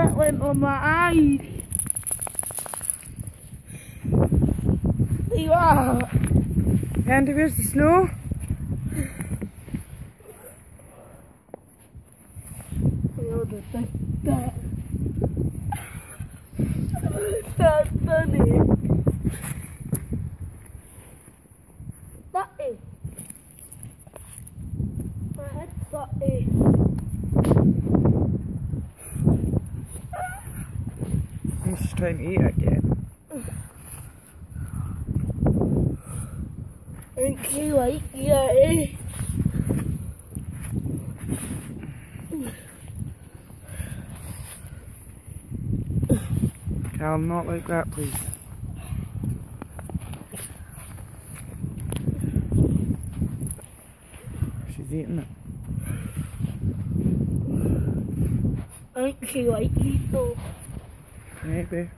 Oh, my eyes. There you are. Andy, where's the snow? Oh. That. That's funny. That is. My head's got a. Just trying to eat again. You, like, yeah. Cal, not like that, please. She's eating it. Thank you, like, Maybe.